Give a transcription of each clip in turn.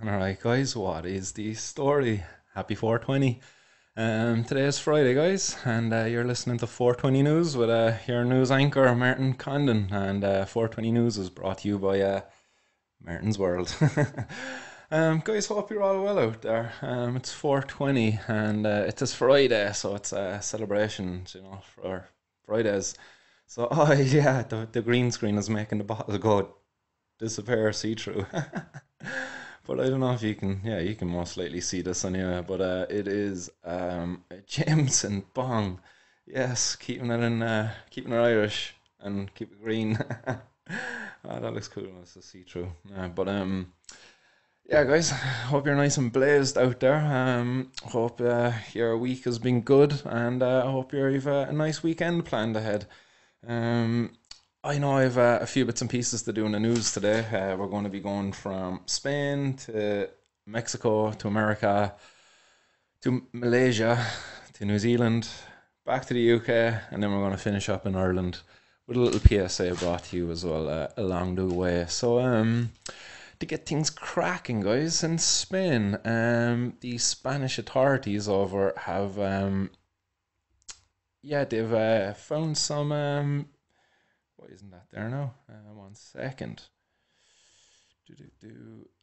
And all right, guys, what is the story? Happy 420. Um, today is Friday, guys, and uh, you're listening to 420 News with uh, your news anchor, Martin Condon. And uh, 420 News is brought to you by uh, Martin's World. um, guys, hope you're all well out there. Um, it's 420, and uh, it is Friday, so it's a celebration, you know, for Fridays. So, oh, yeah, the, the green screen is making the bottle go disappear see through. but I don't know if you can. Yeah, you can most likely see this anyway. But uh, it is um, Jameson Bong. Yes, keeping it in, uh, keeping it Irish and keep it green. oh, that looks cool. It's a see through. Uh, but um, yeah, guys, hope you're nice and blazed out there. Um, hope uh, your week has been good, and uh, I hope you've uh, a nice weekend planned ahead. Um, I know I have uh, a few bits and pieces to do in the news today. Uh, we're going to be going from Spain to Mexico to America to Malaysia to New Zealand back to the UK, and then we're going to finish up in Ireland with a little PSA brought to you as well uh, along the way. So, um, to get things cracking, guys, in Spain, um, the Spanish authorities over have, um, yeah, they've uh, found some um, why isn't that there now? Uh, one second.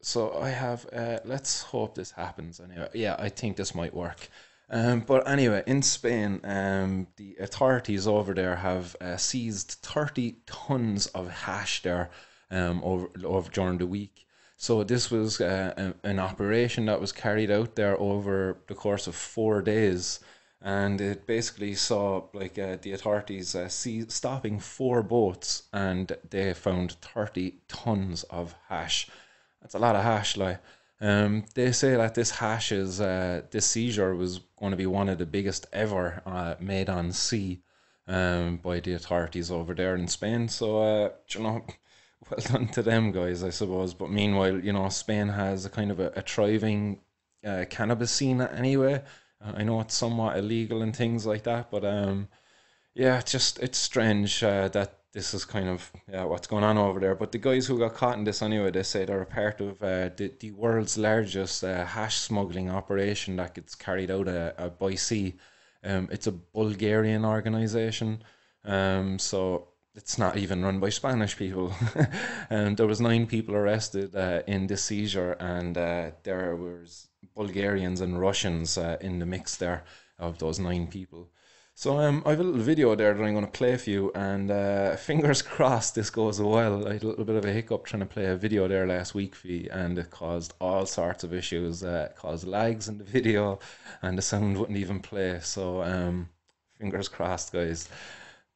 So I have. Uh, let's hope this happens anyway. Yeah, I think this might work. Um, but anyway, in Spain, um, the authorities over there have uh, seized 30 tons of hash there um, over, over during the week. So this was uh, an operation that was carried out there over the course of four days and it basically saw like uh, the authorities uh, see, stopping four boats and they found 30 tons of hash. That's a lot of hash like. Um, they say that this hash is uh, this seizure was going to be one of the biggest ever uh, made on sea um, by the authorities over there in Spain. So uh, you know well done to them guys I suppose. But meanwhile you know Spain has a kind of a, a thriving uh, cannabis scene anyway I know it's somewhat illegal and things like that, but um, yeah, it's just it's strange uh, that this is kind of yeah what's going on over there. But the guys who got caught in this anyway, they say they're a part of uh, the the world's largest uh, hash smuggling operation that gets carried out uh, by sea. Um, it's a Bulgarian organization, um, so it's not even run by Spanish people. and um, there was nine people arrested uh, in this seizure, and uh, there was Bulgarians and Russians uh, in the mix there of those nine people. So um, I have a little video there that I'm going to play for you, and uh, fingers crossed this goes well. I had a little bit of a hiccup trying to play a video there last week for you, and it caused all sorts of issues. Uh, it caused lags in the video, and the sound wouldn't even play. So um, fingers crossed, guys.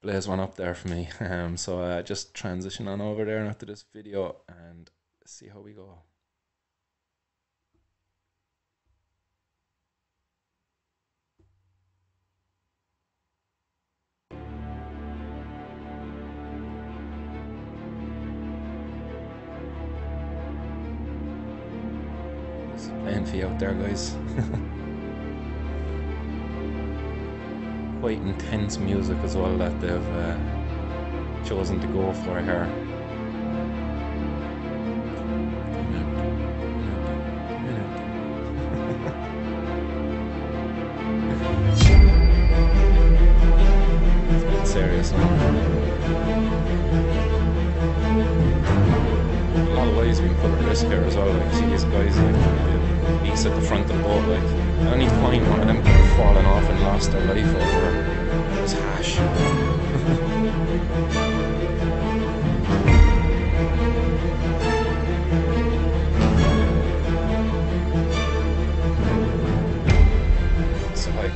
Blaze one up there for me. Um, so uh, just transition on over there after this video and see how we go. Playing for out there, guys. Quite intense music as well that they've uh, chosen to go for here. serious? Lot of ways being put at risk here as well. Like, see these guys like at the front of the boat. Like, any point, one of them could have fallen off and lost their life over this hash. so, like,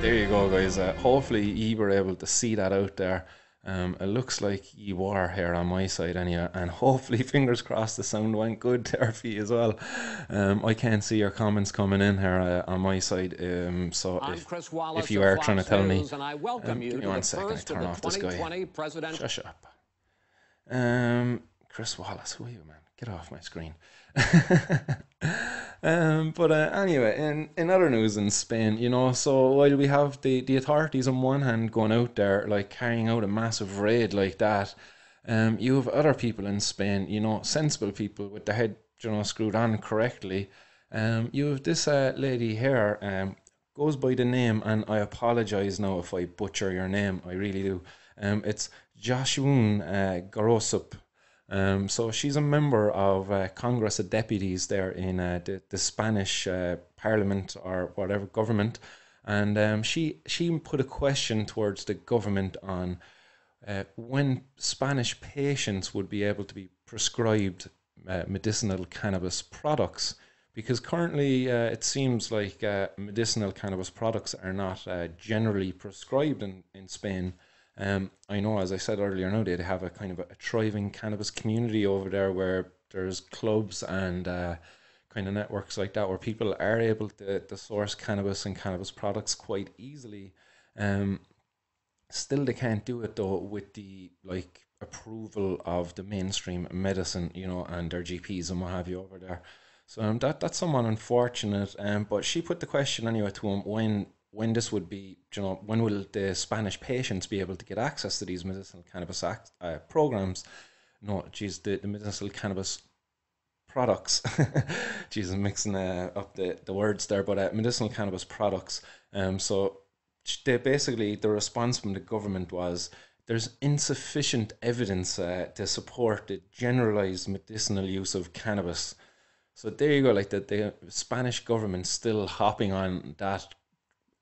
there you go, guys. Uh, hopefully, you were able to see that out there. Um, it looks like you are here on my side anyway, and hopefully, fingers crossed, the sound went good there for you as well. Um, I can't see your comments coming in here uh, on my side, um, so if, if, you are trying to tell me, and I welcome um, you give me one second, I turn off this guy. President... Shush up. Um, Chris Wallace, who are you, man? Get off my screen. um, but uh, anyway, in, in other news in Spain, you know, so while we have the, the authorities on one hand going out there, like carrying out a massive raid like that, um, you have other people in Spain, you know, sensible people with their head you know screwed on correctly. Um, you have this uh, lady here um, goes by the name, and I apologize now if I butcher your name. I really do. Um, it's Joshua uh, Gorsup. Um, so she's a member of uh, Congress of Deputies there in uh, the, the Spanish uh, Parliament or whatever government, and um, she she put a question towards the government on uh, when Spanish patients would be able to be prescribed uh, medicinal cannabis products because currently uh, it seems like medicinal cannabis products are not generally prescribed in, in Spain. Um, I know, as I said earlier, now they have a kind of a, thriving cannabis community over there where there's clubs and uh, kind of networks like that where people are able to, to source cannabis and cannabis products quite easily. Um, still, they can't do it though with the like approval of the mainstream medicine, you know, and their GPs and what have you over there. So um, that that's somewhat unfortunate. Um, but she put the question anyway to him when when this would be, you know, when will the Spanish patients be able to get access to these medicinal cannabis act, uh, programs? No, geez, the, the medicinal cannabis products. geez, I'm mixing uh, up the, the words there, but uh, medicinal cannabis products. Um, so they basically the response from the government was there's insufficient evidence uh, to support the generalized medicinal use of cannabis so there you go, like the, the Spanish government still hopping on that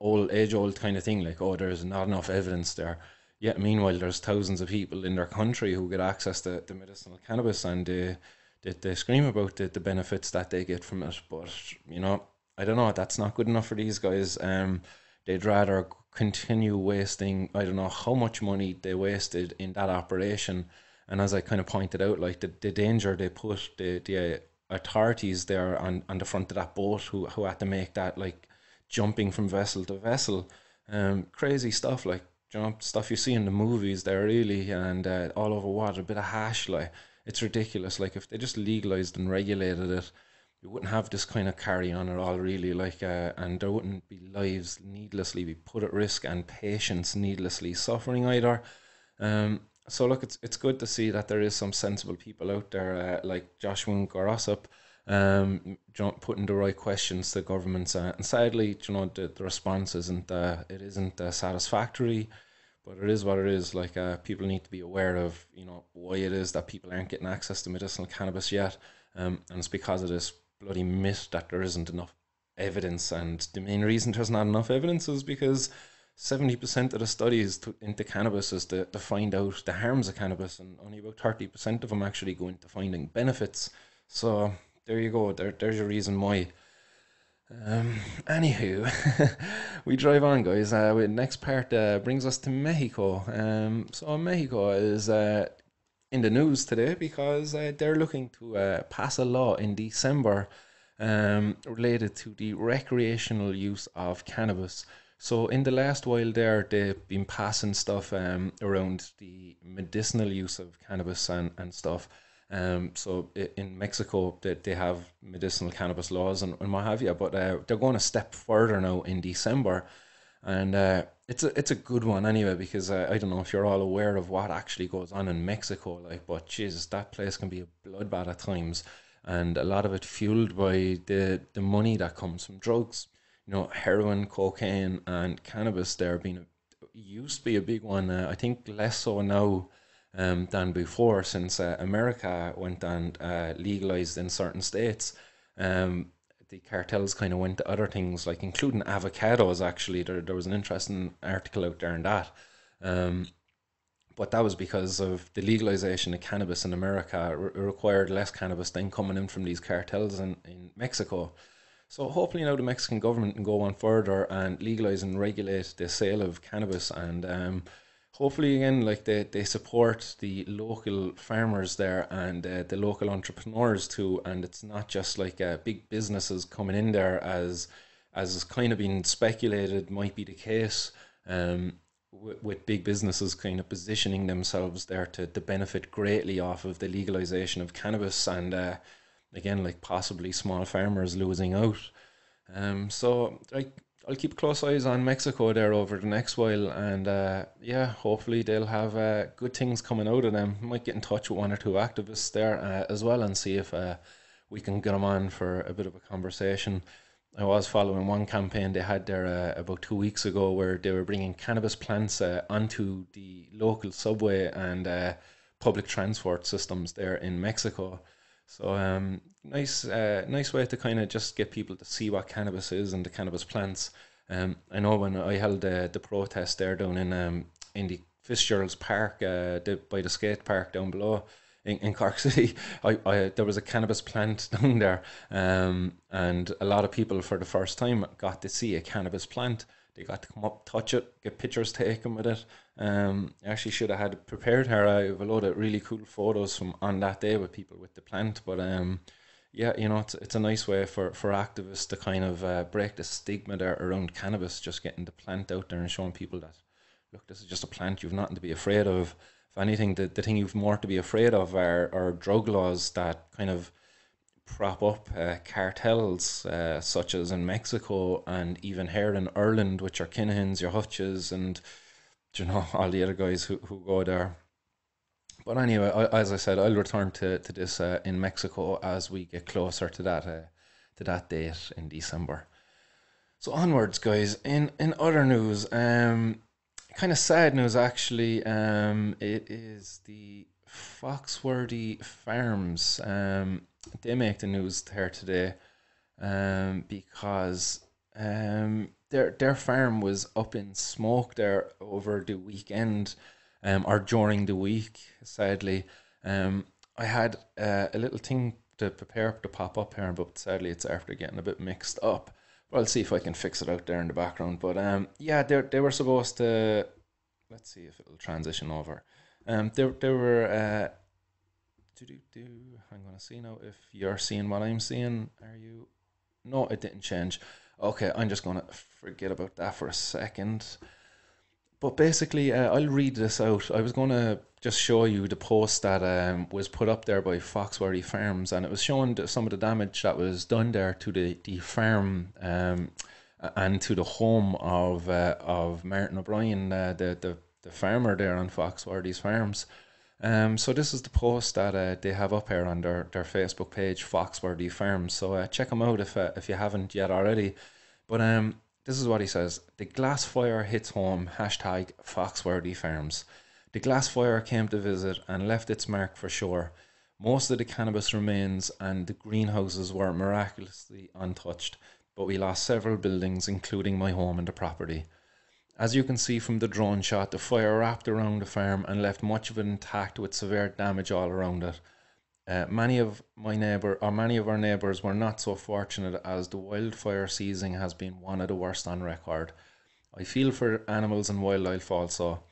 old age old kind of thing, like, oh, there's not enough evidence there. Yet meanwhile, there's thousands of people in their country who get access to, the medicinal cannabis and they, they, they scream about the, the benefits that they get from it. But, you know, I don't know, that's not good enough for these guys. Um, they'd rather continue wasting, I don't know how much money they wasted in that operation. And as I kind of pointed out, like the, the danger they put the, the authorities there on, on the front of that boat who, who had to make that like jumping from vessel to vessel. Um, crazy stuff like jump stuff you see in the movies there really and uh, all over water, a bit of hash like it's ridiculous. Like if they just legalized and regulated it, you wouldn't have this kind of carry on at all really like uh, and there wouldn't be lives needlessly be put at risk and patients needlessly suffering either. Um, so look, it's it's good to see that there is some sensible people out there uh, like Joshua Gorsup, um, putting the right questions to governments. Uh, and sadly, you know, the, the response isn't uh, it isn't uh, satisfactory, but it is what it is. Like uh, people need to be aware of you know why it is that people aren't getting access to medicinal cannabis yet, um, and it's because of this bloody myth that there isn't enough evidence. And the main reason there's not enough evidence is because 70% of the studies to, into cannabis is to, to find out the harms of cannabis, and only about 30% of them actually go into finding benefits. So there you go. There, there's your reason why. Um, anywho, we drive on, guys. Uh, the next part uh, brings us to Mexico. Um, so Mexico is uh, in the news today because uh, they're looking to uh, pass a law in December um, related to the recreational use of cannabis. So in the last while there, they've been passing stuff um, around the medicinal use of cannabis and, and stuff. Um, so in Mexico, they, they have medicinal cannabis laws and, and what have you, but uh, they're going a step further now in December. And uh, it's a it's a good one anyway because uh, I don't know if you're all aware of what actually goes on in Mexico, like, but Jesus, that place can be a bloodbath at times, and a lot of it fueled by the the money that comes from drugs you know, heroin, cocaine, and cannabis there being a, used to be a big one. Uh, I think less so now um, than before, since uh, America went and uh, legalized in certain states. Um, the cartels kind of went to other things, like including avocados. Actually, there there was an interesting article out there on that. Um, but that was because of the legalization of cannabis in America re- required less cannabis than coming in from these cartels in, in Mexico. So hopefully now the Mexican government can go on further and legalize and regulate the sale of cannabis and um, hopefully again like they, they support the local farmers there and uh, the local entrepreneurs too and it's not just like uh, big businesses coming in there as as kind of been speculated might be the case um, with, with big businesses kind of positioning themselves there to, to benefit greatly off of the legalization of cannabis and uh, again, like possibly small farmers losing out. Um, so like I'll keep close eyes on Mexico there over the next while, and uh, yeah, hopefully they'll have uh, good things coming out of them. Might get in touch with one or two activists there uh, as well and see if uh, we can get them on for a bit of a conversation. I was following one campaign they had there uh, about two weeks ago where they were bringing cannabis plants uh, onto the local subway and public transport systems there in Mexico. So um, nice, uh, nice way to kind of just get people to see what cannabis is and the cannabis plants. Um, I know when I held uh, the protest there down in um, in the Fitzgerald's Park, uh, the, by the skate park down below in, in Cork City, I, I there was a cannabis plant down there, um, and a lot of people for the first time got to see a cannabis plant. They got to come up, touch it, get pictures taken with it. Um, I actually should have had prepared her. I have a lot of really cool photos from on that day with people with the plant, but um, yeah, you know, it's, it's a nice way for, for activists to kind of uh, break the stigma there around cannabis, just getting the plant out there and showing people that, look, this is just a plant, you've nothing to be afraid of if anything, the, the thing you've more to be afraid of are, are drug laws that kind of prop up uh, cartels, uh, such as in Mexico and even here in Ireland, which are Kinahans, your Hutches, and you know all the other guys who, who go there. But anyway, I, as I said, I'll return to to this uh, in Mexico as we get closer to that uh, to that date in December. So onwards, guys. In in other news, um, kind of sad news actually. Um, it is the Foxworthy Farms. Um, they make the news here today. Um, because um their their farm was up in smoke there over the weekend, um, or during the week. Sadly, um, I had uh, a little thing to prepare to pop up here, but sadly it's after getting a bit mixed up. I'll see if I can fix it out there in the background. But um, yeah, they they were supposed to. Let's see if it'll transition over. Um, they they were. Uh. I'm gonna see now if you're seeing what I'm seeing. Are you? No, it didn't change. Okay, I'm just gonna forget about that for a second. But basically, uh, I'll read this out. I was gonna just show you the post that um, was put up there by Foxworthy Farms, and it was showing some of the damage that was done there to the, the farm um, and to the home of uh, of Martin O'Brien, uh, the, the the farmer there on Foxworthy's Farms. Um, so this is the post that uh, they have up here on their, their Facebook page, Foxworthy Farms. So uh, check them out if uh, if you haven't yet already. But um, this is what he says: the glass fire hits home. Hashtag Foxworthy Farms. The glass fire came to visit and left its mark for sure. Most of the cannabis remains and the greenhouses were miraculously untouched, but we lost several buildings, including my home and the property. As you can see from the drone shot, the fire wrapped around the farm and left much of it intact with severe damage all around it. Uh, many of my neighbor or many of our neighbors were not so fortunate as the wildfire season has been one of the worst on record. I feel for animals and wildlife also.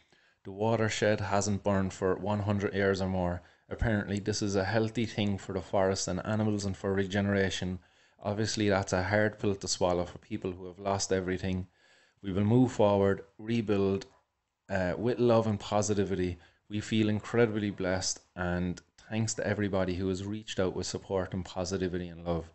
The watershed hasn't burned for 100 years or more. Apparently, this is a healthy thing for the forest and animals and for regeneration. Obviously, that's a hard pill to swallow for people who have lost everything. We will move forward, rebuild uh, with love and positivity. We feel incredibly blessed, and thanks to everybody who has reached out with support and positivity and love.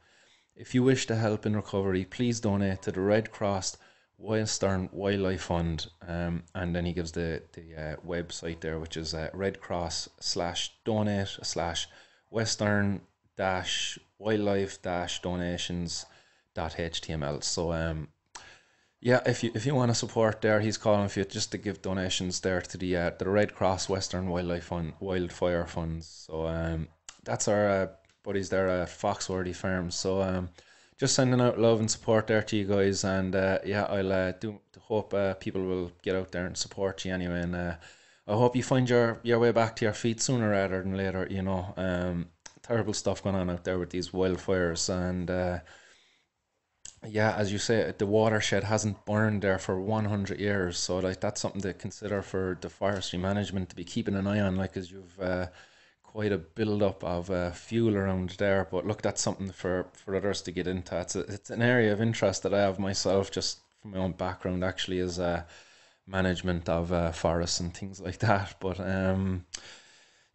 If you wish to help in recovery, please donate to the Red Cross Western Wildlife Fund, um, and then he gives the the uh, website there, which is uh, Red Cross slash donate slash Western dash wildlife dash donations dot html. So um, yeah, if you if you want to support there, he's calling for you just to give donations there to the uh, the Red Cross Western Wildlife Fund Wildfire Funds. So um, that's our uh, buddies there at Foxworthy Farms. So um, just sending out love and support there to you guys, and uh, yeah, I'll uh, do hope uh, people will get out there and support you anyway, and uh, I hope you find your your way back to your feet sooner rather than later. You know, um, terrible stuff going on out there with these wildfires and. Uh, yeah, as you say, the watershed hasn't burned there for 100 years. So, like, that's something to consider for the forestry management to be keeping an eye on, like, as you've uh, quite a build up of uh, fuel around there. But look, that's something for, for others to get into. It's, a, it's an area of interest that I have myself, just from my own background, actually, as uh, management of uh, forests and things like that. But, um,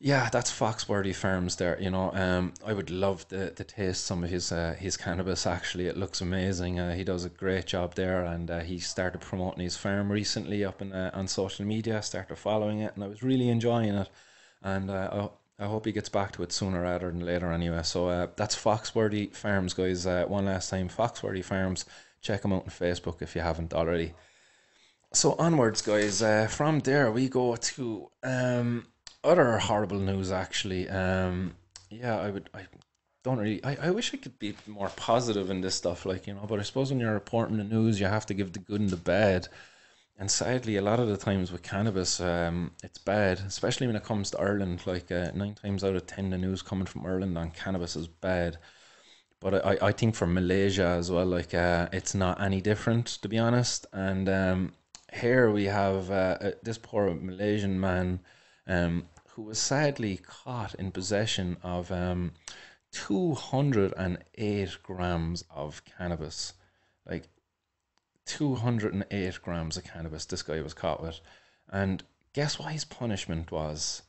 yeah, that's Foxworthy Farms there. You know, um, I would love to, to taste some of his uh, his cannabis. Actually, it looks amazing. Uh, he does a great job there, and uh, he started promoting his farm recently up in uh, on social media. Started following it, and I was really enjoying it. And uh, I hope he gets back to it sooner rather than later. Anyway, so uh, that's Foxworthy Farms, guys. One last time, Foxworthy Farms. Check them out on Facebook if you haven't already. So onwards, guys. From there, we go to um, other horrible news. Actually, um, yeah, I would. I don't really. I, I wish I could be more positive in this stuff, like you know. But I suppose when you're reporting the news, you have to give the good and the bad. And sadly, a lot of the times with cannabis, um, it's bad, especially when it comes to Ireland. Like uh, nine times out of ten, the news coming from Ireland on cannabis is bad. But I, I think for Malaysia as well, like uh, it's not any different, to be honest. And um, here we have uh, uh this poor Malaysian man um, who was sadly caught in possession of um, 208 grams of cannabis. Like 208 grams of cannabis this guy was caught with. And guess what his punishment was?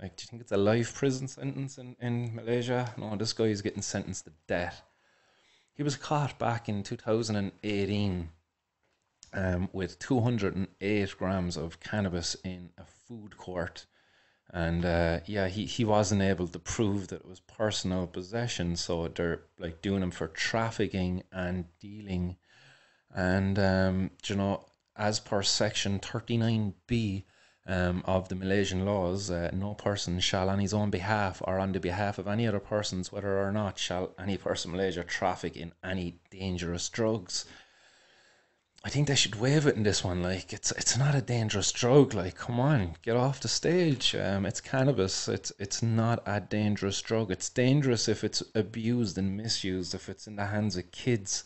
Like, do you think it's a life prison sentence in, in Malaysia? No, this guy is getting sentenced to death. He was caught back in 2018 um, with 208 grams of cannabis in a food court. And uh, yeah, he, he wasn't able to prove that it was personal possession. So they're like doing him for trafficking and dealing and, um, you know, as per section 39b um, of the Malaysian laws, uh, no person shall, on his own behalf or on the behalf of any other persons, whether or not shall any person in Malaysia traffic in any dangerous drugs. I think they should waive it in this one. Like it's it's not a dangerous drug. Like come on, get off the stage. Um, it's cannabis. It's it's not a dangerous drug. It's dangerous if it's abused and misused. If it's in the hands of kids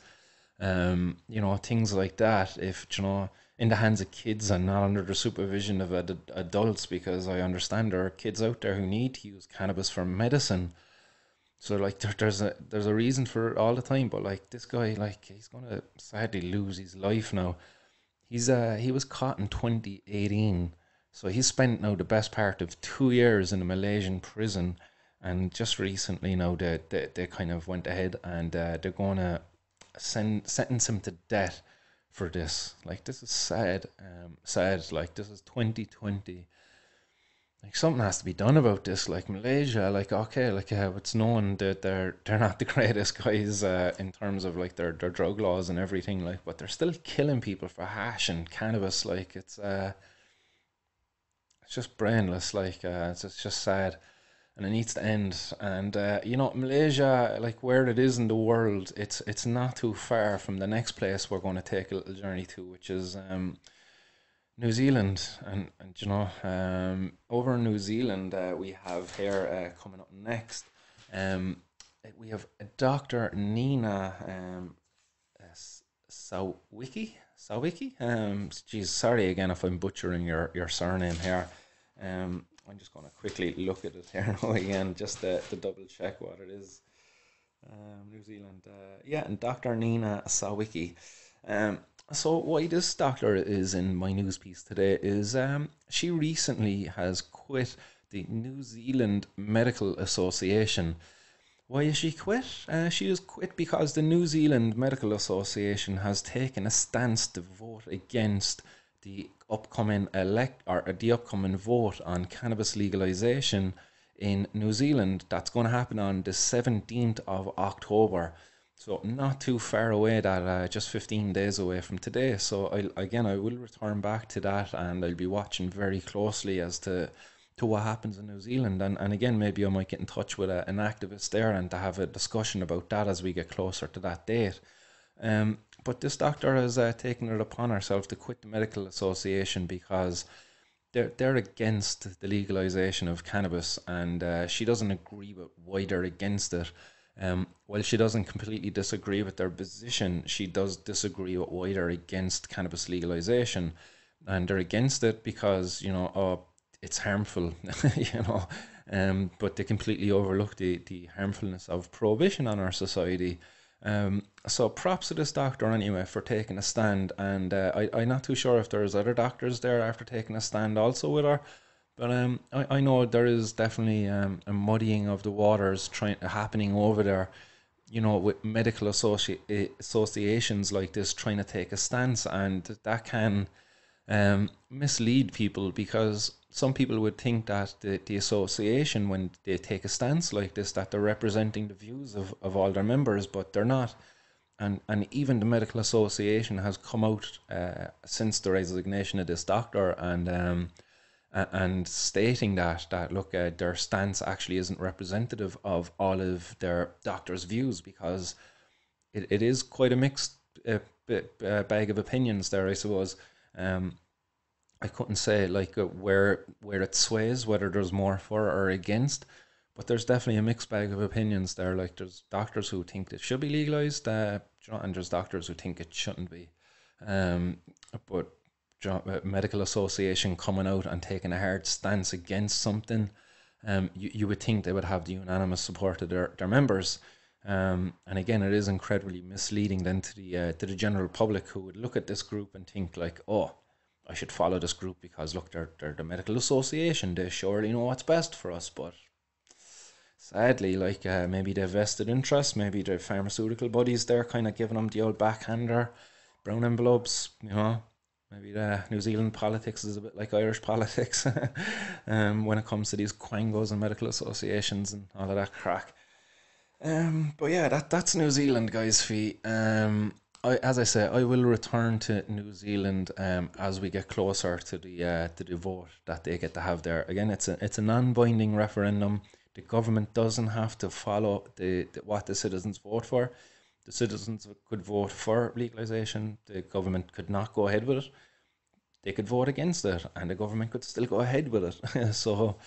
um, you know, things like that. If you know, in the hands of kids and not under the supervision of ad- adults, because I understand there are kids out there who need to use cannabis for medicine. So like there, there's a there's a reason for it all the time, but like this guy, like he's gonna sadly lose his life now. He's uh he was caught in 2018, so he spent now the best part of two years in a Malaysian prison, and just recently now they they, they kind of went ahead and uh, they're gonna send sentence him to death for this. Like this is sad. Um, sad. Like this is 2020. Like something has to be done about this. Like Malaysia, like okay, like uh, it's known that they're they're not the greatest guys uh, in terms of like their their drug laws and everything. Like, but they're still killing people for hash and cannabis. Like it's uh, it's just brainless. Like uh, it's, it's just sad and it needs to end. And uh, you know, Malaysia, like where it is in the world, it's it's not too far from the next place we're going to take a little journey to, which is um, New Zealand. And, and you know, um, over in New Zealand, uh, we have here uh, coming up next. Um, we have Dr. Nina um, Sawicki. Sawicki. Um, geez, sorry again if I'm butchering your, your surname here. Um, I'm just going to quickly look at it here again, just to, to double check what it is. Um, New Zealand, uh, yeah, and Dr. Nina Sawicki. Um, so why this doctor is in my news piece today is um, she recently has quit the New Zealand Medical Association. Why is she quit? Uh, she has quit because the New Zealand Medical Association has taken a stance to vote against the upcoming elect or the upcoming vote on cannabis legalization in New Zealand. That's going to happen on the 17th of October. So not too far away, that uh, just 15 days away from today. So I, again, I will return back to that, and I'll be watching very closely as to to what happens in New Zealand. And, and again, maybe I might get in touch with a, an activist there and to have a discussion about that as we get closer to that date. Um, but this doctor has uh, taken it upon herself to quit the medical association because they're they're against the legalization of cannabis, and uh, she doesn't agree with why they're against it. Um, while she doesn't completely disagree with their position, she does disagree with why they're against cannabis legalization, and they're against it because you know, oh, it's harmful, you know. Um, but they completely overlook the, the harmfulness of prohibition on our society. Um, so props to this doctor anyway for taking a stand, and uh, I I'm not too sure if there's other doctors there after taking a stand also with her, but um I, I know there is definitely um, a muddying of the waters trying happening over there, you know, with medical associ- associations like this trying to take a stance, and that can um, mislead people because some people would think that the, the association, when they take a stance like this, that they're representing the views of, of all their members, but they're not. And, and even the medical association has come out uh, since the resignation of this doctor and um, and stating that that look uh, their stance actually isn't representative of all of their doctors' views because it, it is quite a mixed uh, uh, bag of opinions there, I suppose. Um, I couldn't say like uh, where where it sways, whether there's more for or against, but there's definitely a mixed bag of opinions there. Like there's doctors who think it should be legalized, uh, and there's doctors who think it shouldn't be. Um, but medical association coming out and taking a hard stance against something, um, you, you would think they would have the unanimous support of their, their members. Um, and again, it is incredibly misleading then to the uh, to the general public who would look at this group and think like, oh, I should follow this group because look, they're they're the medical association. They surely know what's best for us. But sadly, like uh, maybe they've vested interest, maybe the pharmaceutical buddies, they're kind of giving them the old backhander, brown envelopes. You know, maybe the New Zealand politics is a bit like Irish politics um, when it comes to these quangos and medical associations and all of that crack. Um, but yeah, that that's New Zealand, guys. Fee. Um, I, as I say, I will return to New Zealand um, as we get closer to the uh, to the vote that they get to have there. Again, it's a it's a non-binding referendum. The government doesn't have to follow the, the what the citizens vote for. The citizens could vote for legalization. The government could not go ahead with it. They could vote against it, and the government could still go ahead with it. so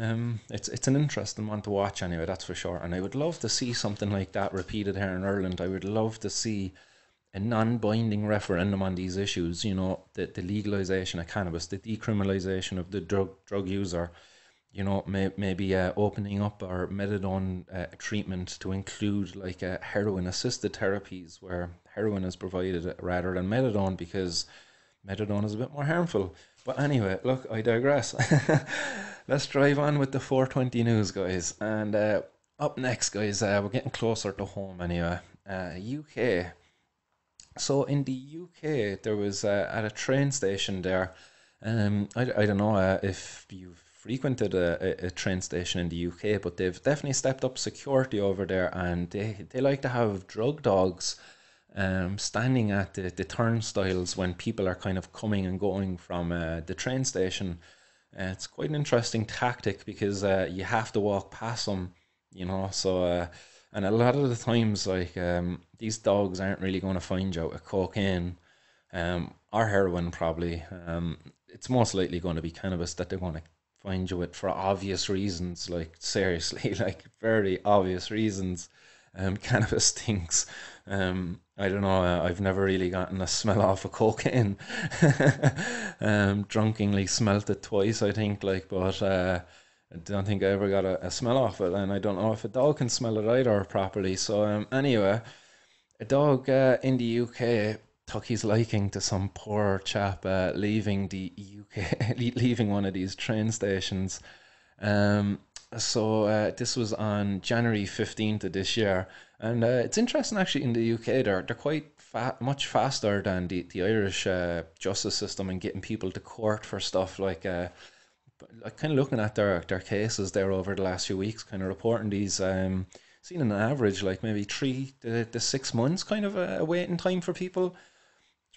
um, it's it's an interesting one to watch anyway, that's for sure. And I would love to see something like that repeated here in Ireland. I would love to see a non-binding referendum on these issues. You know, the the legalization of cannabis, the decriminalization of the drug drug user. You know, may, maybe uh, opening up our methadone uh, treatment to include like uh, heroin-assisted therapies, where heroin is provided rather than methadone, because methadone is a bit more harmful. But anyway, look, I digress. let's drive on with the 420 news, guys. And uh, up next, guys, uh, we're getting closer to home anyway. Uh, UK. So in the UK, there was uh, at a train station there. Um, I, I don't know uh, if you've frequented a, a, train station in the UK, but they've definitely stepped up security over there, and they they like to have drug dogs. Um, standing at the, the turnstiles when people are kind of coming and going from uh, the train station uh, it's quite an interesting tactic because uh, you have to walk past them, you know. So, uh, and a lot of the times, like um, these dogs aren't really going to find you a cocaine um, or heroin, probably. Um, it's most likely going to be cannabis that they're going to find you with for obvious reasons, like seriously, like very obvious reasons. Um, cannabis stinks. Um, I don't know. Uh, I've never really gotten a smell off of cocaine. um, drunkenly smelt it twice, I think. Like, but uh, I don't think I ever got a, a, smell off it, and I don't know if a dog can smell it either properly. So, um, anyway, a dog uh, in the UK took his liking to some poor chap uh, leaving the UK, leaving one of these train stations. Um, so uh, this was on January fifteenth of this year and uh, it's interesting actually in the UK, they're, they're quite fa- much faster than the, the Irish uh, justice system in getting people to court for stuff like. Uh, like kind of looking at their their cases there over the last few weeks, kind of reporting these, um, seen an average like maybe three to, to six months kind of a, a waiting time for people.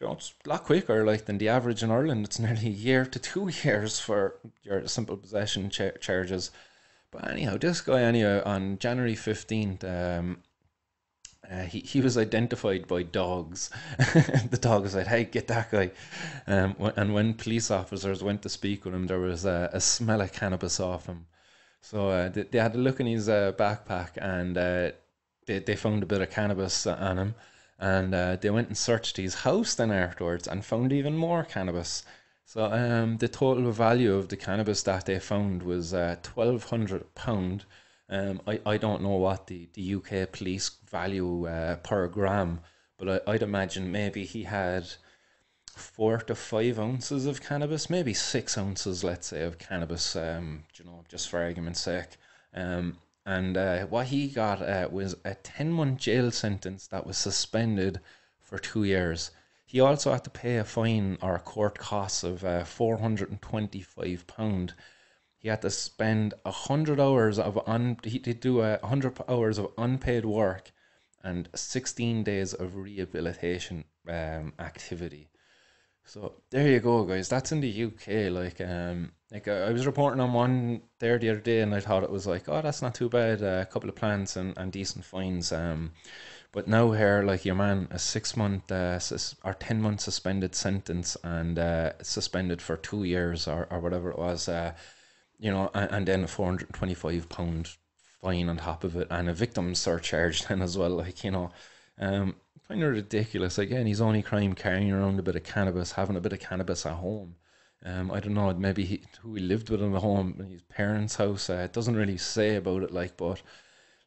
You know, it's a lot quicker like than the average in Ireland. It's nearly a year to two years for your simple possession ch- charges. But anyhow, this guy anyhow on January fifteenth, um, uh, he, he was identified by dogs. the dog said, "Hey, get that guy." Um, and when police officers went to speak with him, there was a, a smell of cannabis off him. So uh, they, they, had a look in his uh, backpack, and uh, they they found a bit of cannabis on him. And uh, they went and searched his house then afterwards, and found even more cannabis. So um, the total value of the cannabis that they found was uh, twelve hundred pound um, I, I don't know what the, the UK police value uh, per gram, but I, I'd imagine maybe he had four to five ounces of cannabis, maybe six ounces, let's say, of cannabis, um, you know, just for argument's sake. Um, and uh, what he got uh, was a 10 month jail sentence that was suspended for two years. He also had to pay a fine or court costs of uh, four hundred and twenty-five pound. He had to spend a hundred hours of un. He did do a hundred hours of unpaid work and sixteen days of rehabilitation um, activity. So there you go, guys. That's in the UK. Like, um, like I was reporting on one there the other day, and I thought it was like, oh, that's not too bad. Uh, a couple of plants and, and decent fines. Um, but now here, like your man, a six month uh, sus- or ten month suspended sentence and uh, suspended for two years or, or whatever it was. Uh, you know, and, and then a four hundred twenty five pound fine on top of it, and a victim surcharge then as well. Like you know, um, kind of ridiculous. Again, he's only crime carrying around a bit of cannabis, having a bit of cannabis at home. Um, I don't know, maybe he, who he lived with in the home, his parents' house. Uh, it doesn't really say about it, like, but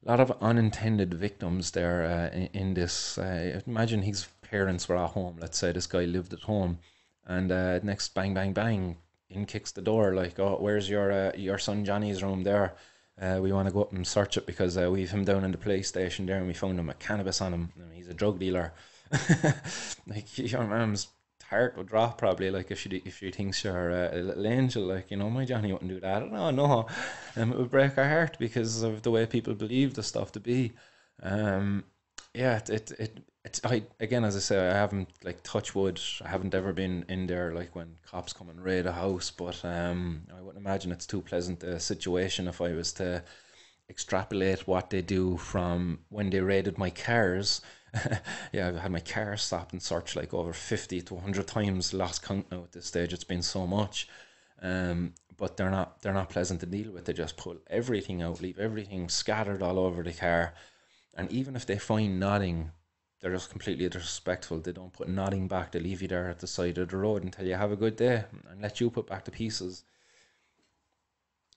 a lot of unintended victims there uh, in, in, this. Uh, imagine his parents were at home. Let's say this guy lived at home, and uh, next bang bang bang, in kicks the door like, oh, where's your uh, your son Johnny's room there? Uh, we want to go up and search it because uh, we've him down in the police station there, and we found him a cannabis on him. I mean, he's a drug dealer. like your mom's heart would drop probably like if she if she thinks you're a, a, little angel like you know my Johnny wouldn't do that i no no um, it would break her heart because of the way people believe the stuff to be um yeah it, it it's I again as I say I haven't like touch wood I haven't ever been in there like when cops come and raid a house but um I wouldn't imagine it's too pleasant a situation if I was to extrapolate what they do from when they raided my cars yeah, I've had my car stopped and searched like over 50 to 100 times, last count now at this stage. It's been so much. Um, but they're not they're not pleasant to deal with. They just pull everything out, leave everything scattered all over the car. And even if they find nothing, they're just completely disrespectful. They don't put nothing back. They leave you there at the side of the road until you have a good day and let you put back the pieces.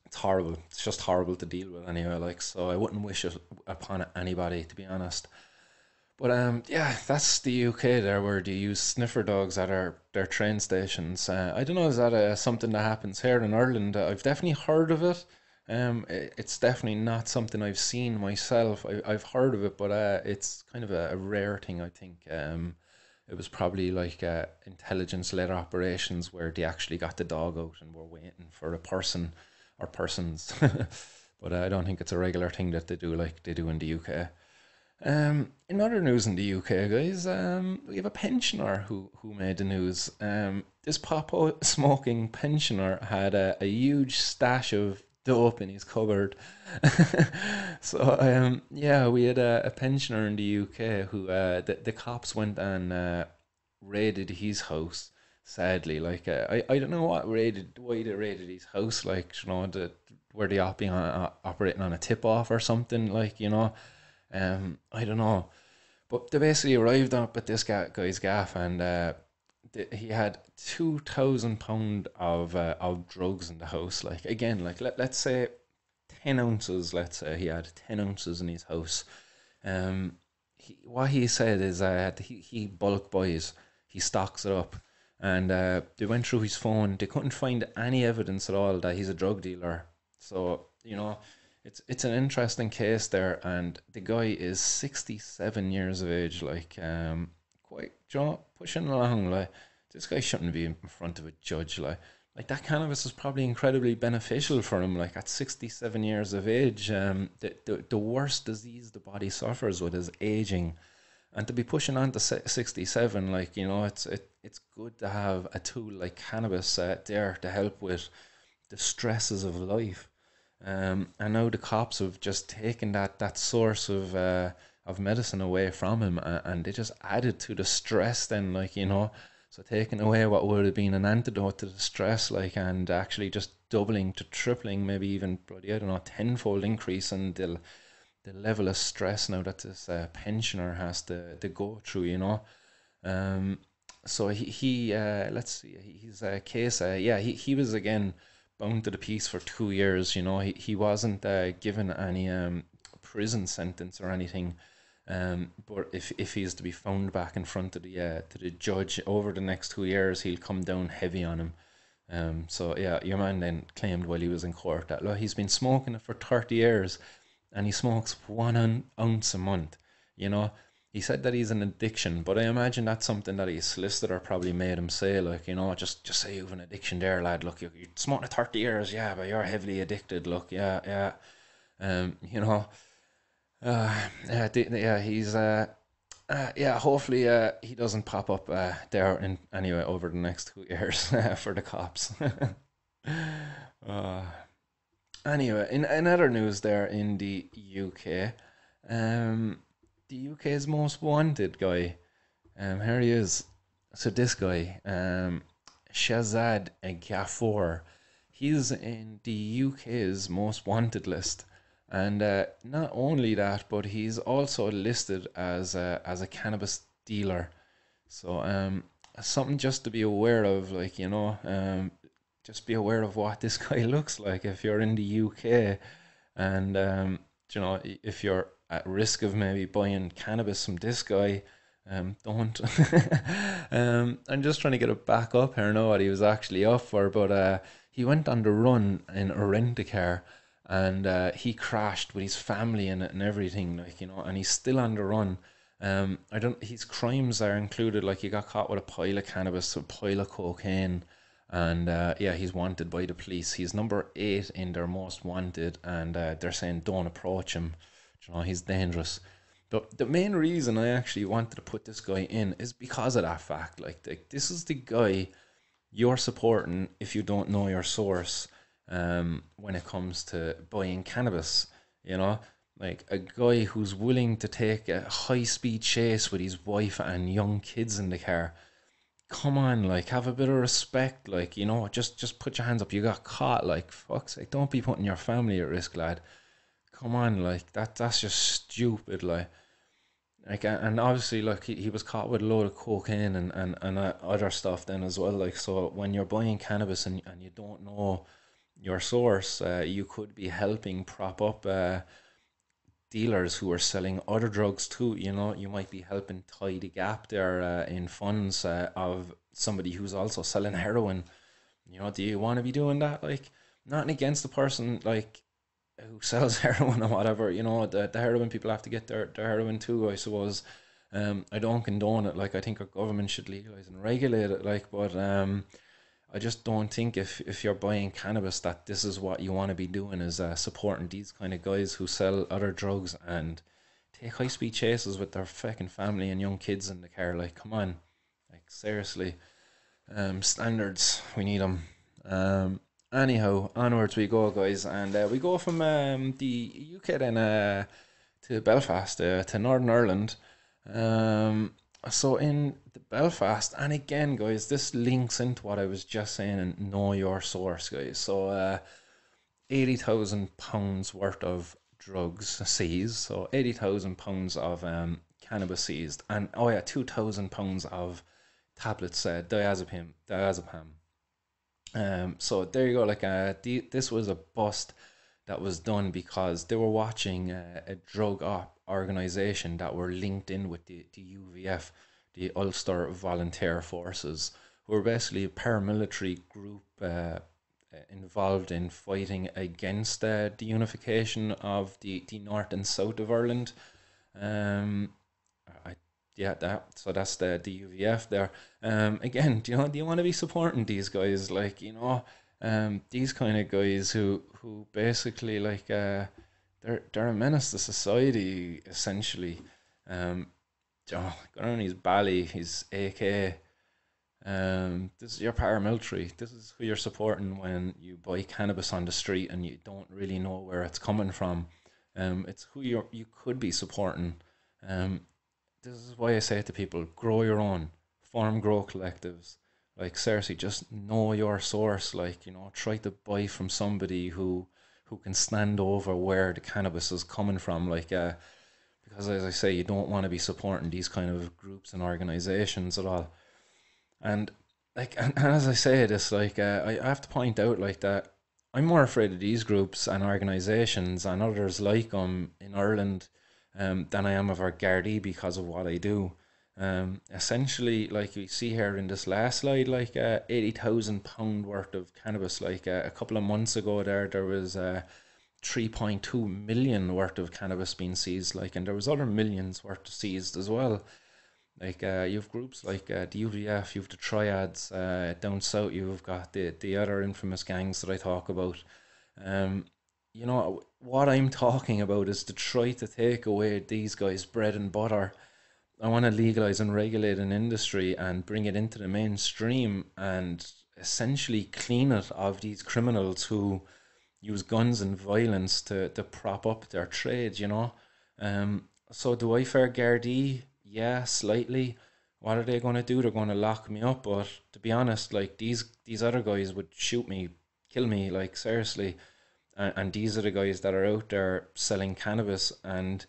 It's horrible. It's just horrible to deal with anyway. Like so, I wouldn't wish it upon anybody to be honest. But um, yeah, that's the UK there, where they use sniffer dogs at our their train stations. Uh, I don't know, is that uh, something that happens here in Ireland? I've definitely heard of it. Um, it, it's definitely not something I've seen myself. I, I've heard of it, but uh, it's kind of a, a rare thing. I think. Um, it was probably like uh, intelligence led operations where they actually got the dog out and were waiting for a person or persons. but uh, I don't think it's a regular thing that they do like they do in the UK. Um, in other news in the UK, guys, um, we have a pensioner who, who made the news. Um, this pop smoking pensioner had a, a huge stash of in his cupboard. so, um, yeah, we had a, a pensioner in the UK who uh, the, the cops went and uh, raided his house. Sadly, like uh, I, I don't know what raided why they raided his house. Like you know, the, were they op- uh, operating on a tip off or something? Like you know, um, I don't know, but they basically arrived up at this guy, guy's gaff, and he had two thousand pound of uh, of drugs in the house. Like again, like let let's say ten ounces. Let's say he had ten ounces in his house. Um, he, what he said is uh, he he bulk buys, he stocks it up, and uh, they went through his phone. They couldn't find any evidence at all that he's a drug dealer. So you know it's it's an interesting case there, and the guy is sixty seven years of age, like um, quite you know, pushing along. Like this guy shouldn't be in front of a judge. Like like that cannabis is probably incredibly beneficial for him. Like at sixty seven years of age, um, the, the the worst disease the body suffers with is aging, and to be pushing on to sixty seven, like you know, it's it it's good to have a tool like cannabis uh, there to help with the stresses of life um, I know the cops have just taken that that source of uh, of medicine away from him, and, they just added to the stress. Then, like you know, so taking away what would have been an antidote to the stress, like, and actually just doubling to tripling, maybe even bloody I don't know, tenfold increase in the the level of stress now that this uh, pensioner has to to go through. You know, um, so he he uh, let's see, his uh, case, uh, yeah, he he was again bound to the peace for two years. You know, he he wasn't uh, given any um, prison sentence or anything. Um, but if if he's to be found back in front of the uh, to the judge over the next two years, he'll come down heavy on him. Um, so yeah, your man then claimed while he was in court that look, he's been smoking it for thirty years, and he smokes one ounce a month. You know, he said that he's an addiction, but I imagine that's something that his solicitor probably made him say, like, you know, just just say you've an addiction there, lad. Look, you're, you're smoking 30 years, yeah, but you're heavily addicted. Look, yeah, yeah. Um, you know, uh, yeah, yeah, he's, uh, uh, yeah, hopefully uh, he doesn't pop up uh, there in, anyway over the next two years for the cops. uh, anyway, in, in other news there in the UK, um, the UK's most wanted guy. Um, here he is. So this guy, um, Shahzad Ghafoor, he's in the UK's most wanted list, and uh, not only that, but he's also listed as a, as a cannabis dealer. So um, something just to be aware of, like you know, um, just be aware of what this guy looks like if you're in the UK, and um, you know if you're at risk of maybe buying cannabis from this guy. Um, don't. um, I'm just trying to get it back up here. Know what he was actually up for, but uh, he went on the run in a rent a car, and uh, he crashed with his family it and everything, like you know, and he's still on the run. Um, I don't. His crimes are included, like he got caught with a pile of cannabis, a pile of cocaine, and uh, yeah, he's wanted by the police. He's number eight in their most wanted, and uh, they're saying don't approach him you know, he's dangerous. But the main reason I actually wanted to put this guy in is because of that fact. Like, the, this is the guy you're supporting if you don't know your source um, when it comes to buying cannabis. You know, like a guy who's willing to take a high speed chase with his wife and young kids in the car. Come on, like have a bit of respect. Like you know, just just put your hands up. You got caught. Like fuck's sake, don't be putting your family at risk, lad come on, like that that's just stupid, like. Like and obviously, like he, he was caught with a load of cocaine and and and uh, other stuff then as well. Like so, when you're buying cannabis and and you don't know your source, uh, you could be helping prop up uh, dealers who are selling other drugs too. You know, you might be helping tie the gap there uh, in funds uh, of somebody who's also selling heroin. You know, do you want to be doing that? Like, not against the person, like who sells heroin or whatever, you know, the, the heroin people have to get their, their heroin too, I suppose. Um, I don't condone it. Like, I think our government should legalize and regulate it. Like, but um, I just don't think if, if you're buying cannabis that this is what you want to be doing is uh, supporting these kind of guys who sell other drugs and take high speed chases with their fucking family and young kids in the car. Like, come on, like seriously, um, standards we need them. Um, anyhow, onwards we go, guys, and uh, we go from um, the UK then uh, to Belfast uh, to Northern Ireland. Um, so in Belfast, and again, guys, this links into what I was just saying and know your source, guys. So, uh, eighty thousand pounds worth of drugs seized. So eighty thousand pounds of um, cannabis seized, and oh yeah, two thousand pounds of tablets, uh, diazepam, diazepam um, so there you go. Like, uh, the, this was a bust that was done because they were watching uh, a drug op organization that were linked in with the, the UVF, the Ulster Volunteer Forces, who are basically a paramilitary group uh, involved in fighting against uh, the unification of the, the north and south of Ireland. Um, I yeah, that so that's the the UVF there. Um, again, do you do you want to be supporting these guys? Like you know, um, these kind of guys who who basically like uh, they're they're a menace to society essentially. Um, oh, got on his bally, his AK. Um, this is your paramilitary. This is who you're supporting when you buy cannabis on the street and you don't really know where it's coming from. Um, it's who you you could be supporting. Um, this is why I say to people: grow your own, farm grow collectives. Like seriously, just know your source. Like you know, try to buy from somebody who who can stand over where the cannabis is coming from. Like uh, because as I say, you don't want to be supporting these kind of groups and organizations at all. And like, and, and as I say this, like uh, I, I have to point out like that. I'm more afraid of these groups and organizations and others like them in Ireland um, than I am of our Gardaí because of what I do. Um, essentially, like you see here in this last slide, like uh, eighty thousand pound worth of cannabis. Like uh, a couple of months ago, there there was uh, 3.2 million worth of cannabis being seized, like, and there was other millions worth seized as well. Like uh, you have groups like uh, the UVF, you have the Triads uh, down south. You've got the the other infamous gangs that I talk about. Um, you know what I'm talking about is to try to take away these guys' bread and butter. I want to legalize and regulate an industry and bring it into the mainstream and essentially clean it of these criminals who use guns and violence to, to prop up their trade, you know. Um, so do I fair Gardaí? Yeah, slightly. What are they going to do? They're going to lock me up. But to be honest, like these these other guys would shoot me, kill me. Like seriously, and, and these are the guys that are out there selling cannabis. And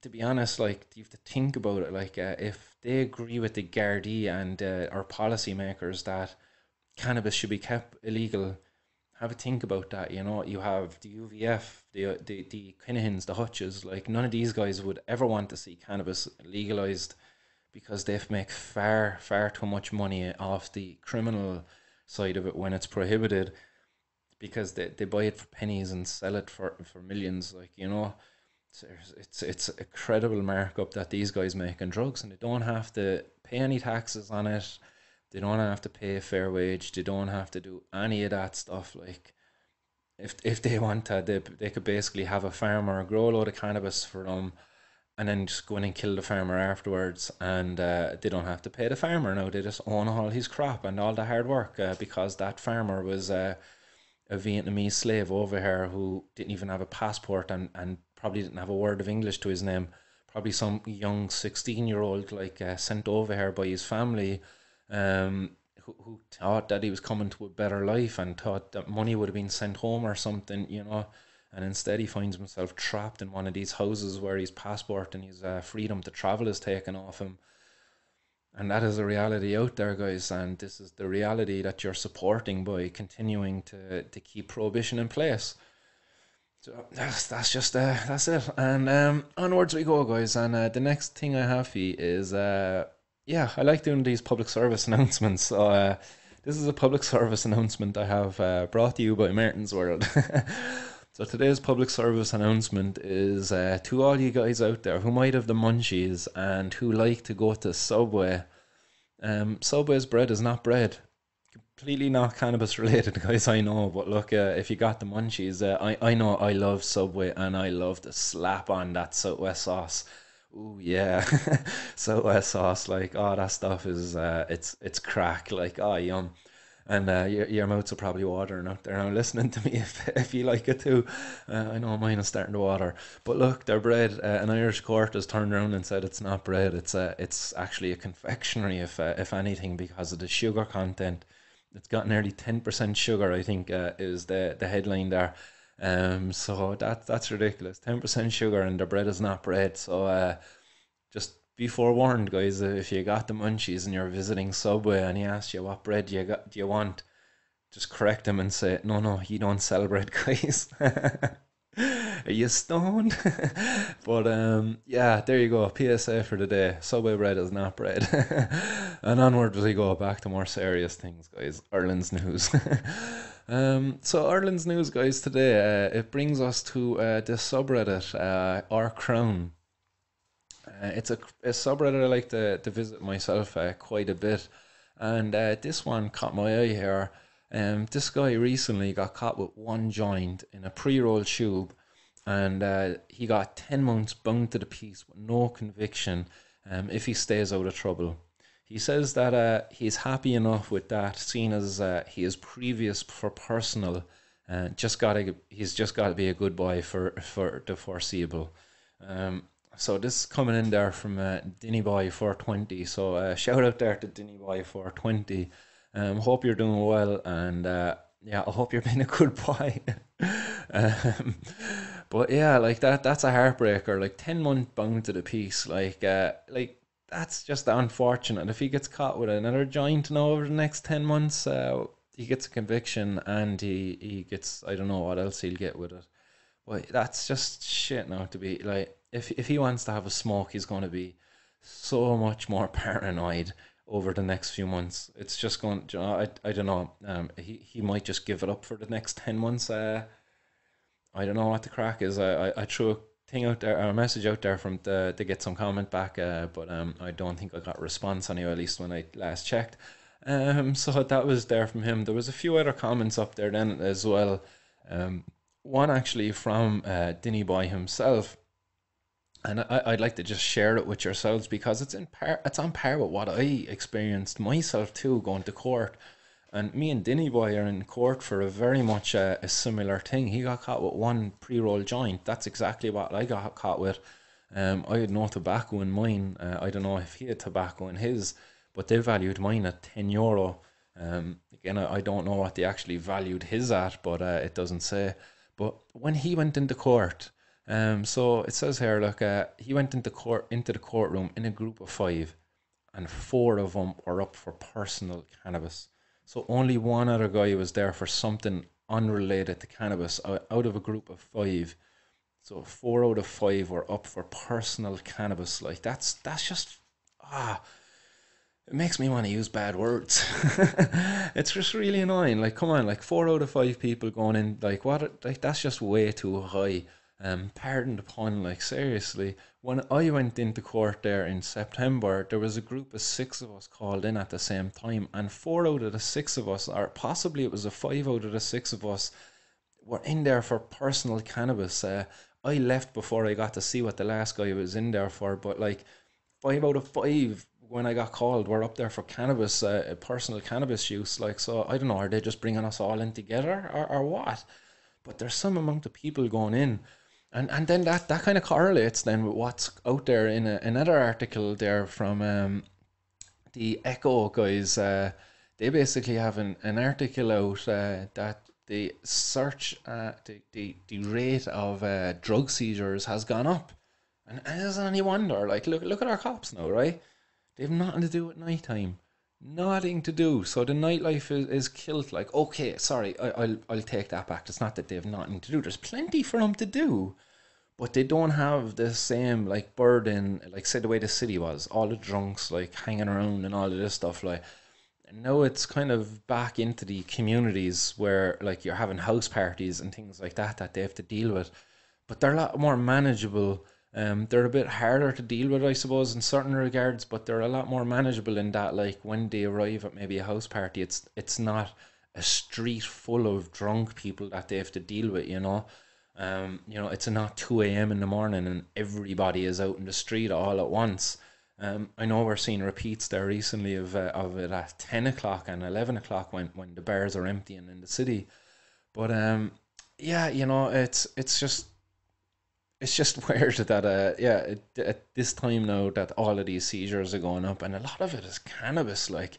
to be honest, like you have to think about it. Like uh, if they agree with the Gardaí and uh, our policymakers that cannabis should be kept illegal have a think about that. You know, you have the UVF, the the the Kinahans, the Hutches. Like none of these guys would ever want to see cannabis legalized because they make far far too much money off the criminal side of it when it's prohibited because they, they buy it for pennies and sell it for, for millions like you know it's, it's it's a credible markup that these guys make on drugs and they don't have to pay any taxes on it they don't have to pay a fair wage. They don't have to do any of that stuff. Like, if if they want to, they, they could basically have a farmer grow a load of cannabis for them, and then just go in and kill the farmer afterwards, and uh, they don't have to pay the farmer. now. they just own all his crop and all the hard work uh, because that farmer was uh, a Vietnamese slave over here who didn't even have a passport and, and probably didn't have a word of English to his name. Probably some young sixteen year old like uh, sent over here by his family um, who, who thought that he was coming to a better life and thought that money would have been sent home or something, you know. And instead, he finds himself trapped in one of these houses where his passport and his uh, freedom to travel is taken off him. And that is a reality out there, guys. And this is the reality that you're supporting by continuing to, to keep prohibition in place. So that's that's just uh, that's it. And um, onwards we go, guys. And uh, the next thing I have for you is uh, yeah, I like doing these public service announcements. Uh, this is a public service announcement I have uh, brought to you by Martin's World. so today's public service announcement is uh, to all you guys out there who might have the munchies and who like to go to Subway. Um, Subway's bread is not bread. Completely not cannabis related, guys. I know, but look, uh, if you got the munchies, uh, I I know I love Subway and I love to slap on that Southwest sauce Oh yeah, so uh, sauce like oh that stuff is uh, it's it's crack like oh yum, and uh, your your mouths are probably watering out there now listening to me if if you like it too. Uh, I know mine is starting to water, but look, their bread. Uh, an Irish court has turned around and said it's not bread. It's uh, it's actually a confectionery if uh, if anything because of the sugar content. It's got nearly ten percent sugar. I think uh, is the the headline there um, so that that's ridiculous. Ten percent sugar and the bread is not bread. So uh, just be forewarned, guys. If you got the munchies and you're visiting Subway and he asks you what bread you got, do you want, just correct him and say, no, no, you don't sell bread, guys. Are you stoned? but um, yeah, there you go. PSA for the day. Subway bread is not bread. and onward we go back to more serious things, guys. Ireland's news. Um, so Ireland's news, guys, today uh, it brings us to uh, the subreddit uh, our crown. Uh, it's a, a, subreddit I like to, to visit myself uh, quite a bit, and uh, this one caught my eye here. Um, this guy recently got caught with one joint in a pre-roll tube, and uh, he got ten months bound to the peace with no conviction. Um, if he stays out of trouble. He says that uh, he's happy enough with that, seeing as uh, he is previous for personal. Uh, just got to he's just got to be a good boy for for the foreseeable. Um, so this is coming in there from uh, Dinny Boy 420. So uh, shout out there to Dinny Boy 420. Um, hope you're doing well, and uh, yeah, I hope you're being a good boy. um, but yeah, like that, that's a heartbreaker. Like ten month bound to the peace. Like, uh, like that's just unfortunate. If he gets caught with another joint now over the next 10 months, uh, he gets a conviction and he, he gets, I don't know what else he'll get with it. But that's just shit now to be like, if, if he wants to have a smoke, he's going to be so much more paranoid over the next few months. It's just going, you know, I, I don't know. Um, he, he might just give it up for the next 10 months. Uh, I don't know what the crack is. I, I, I threw thing out there, a message out there from the, to get some comment back, uh, but um, I don't think I got a response anyway. At least when I last checked. Um, so that was there from him. There was a few other comments up there then as well. Um, one actually from uh, Dinny Boy himself, and I, I'd like to just share it with yourselves because it's in par, it's on par with what I experienced myself too going to court. And me and Dinny Boy are in court for a very much uh, a similar thing. He got caught with one pre-roll joint. That's exactly what I got caught with. Um, I had no tobacco in mine. Uh, I don't know if he had tobacco in his, but they valued mine at ten euro. Um, again, I, I don't know what they actually valued his at, but uh, it doesn't say. But when he went into court, um, so it says here, look, uh, he went into court into the courtroom in a group of five, and four of them were up for personal cannabis. So only one other guy was there for something unrelated to cannabis out of a group of five. So four out of five were up for personal cannabis. Like that's that's just ah, it makes me want to use bad words. it's just really annoying. Like come on, like four out of five people going in. Like what? Like that's just way too high. Um, pardon the pun, like seriously, when I went into court there in September, there was a group of six of us called in at the same time, and four out of the six of us, or possibly it was a five out of the six of us, were in there for personal cannabis. Uh, I left before I got to see what the last guy was in there for, but like five out of five when I got called were up there for cannabis, uh, personal cannabis use. Like, so I don't know, are they just bringing us all in together or, or what? But there's some amount of people going in and and then that that kind of correlates then with what's out there in a, another article there from um, the Echo guys. Uh, they basically have an, an article out uh, that the search uh, the, the, the rate of uh, drug seizures has gone up. And, and is any wonder? Like look look at our cops now, right? They've nothing to do at night time. Nothing to do. So the nightlife is, is killed. Like, okay, sorry, I, I'll I'll take that back. It's not that they have nothing to do. There's plenty for them to do but they don't have the same like burden like say the way the city was all the drunks like hanging around and all of this stuff like now it's kind of back into the communities where like you're having house parties and things like that that they have to deal with but they're a lot more manageable um, they're a bit harder to deal with, I suppose, in certain regards, but they're a lot more manageable in that, like when they arrive at maybe a house party, it's it's not a street full of drunk people that they have to deal with, you know. Um, you know, it's not 2 a.m. in the morning and everybody is out in the street all at once. Um, I know we're seeing repeats there recently of, uh, of it at 10 o'clock and 11 o'clock when, when the bars are empty and in the city. But um, yeah, you know, it's it's just it's just weird that uh yeah it, at this time now that all of these seizures are going up and a lot of it is cannabis like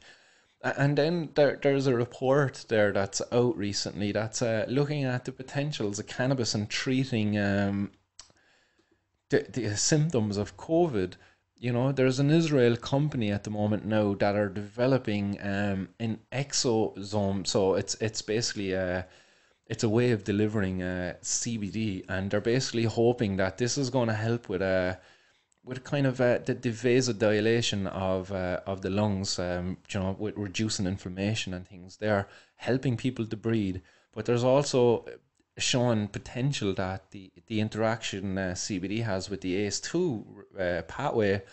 and then there, there's a report there that's out recently that's uh, looking at the potentials of cannabis and treating um, the, the symptoms of COVID. You know, there's an Israel company at the moment now that are developing um, an exosome. So it's it's basically a it's a way of delivering uh, CBD, and they're basically hoping that this is going to help with a uh, with kind of uh, the, the vasodilation of uh, of the lungs, um, you know, with reducing inflammation and things, they're helping people to breathe. But there's also shown potential that the the interaction uh, CBD has with the ACE2 uh, pathway